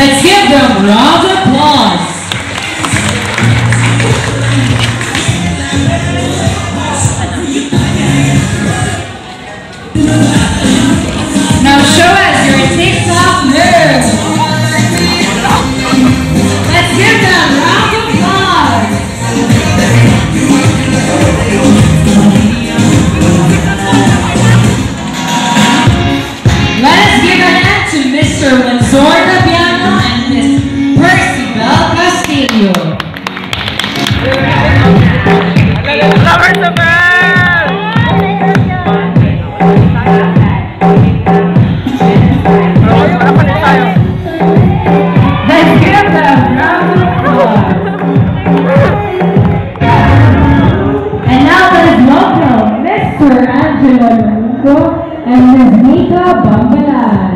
Let's give them round of applause. po ang Ms. Nika Bambalan.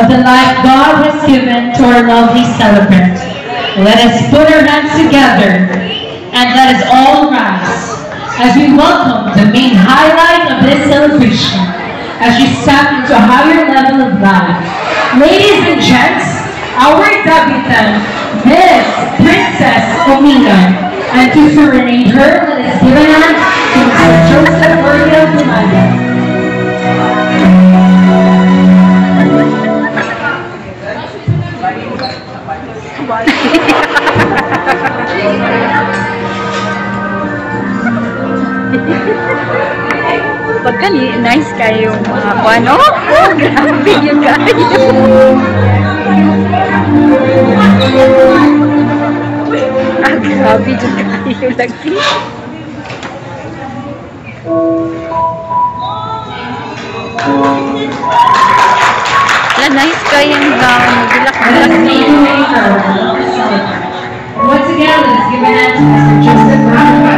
Of the life God has given to our lovely celebrant. Let us put our hands together and let us all rise as we welcome the main highlight of this celebration as we step into a higher level of life. Ladies and gents, our debutant, Miss Princess Omina. And to serenade her, let us give a hand to. Joseph Fernandez. Pagka ni nice kayo mga ano? Oh, grabe yung kayo. ah, grabe yung kayo lagi. La nice kayo yung gown. Bulak-bulak niya. Once again, let's give hand to Mr. Joseph Brown.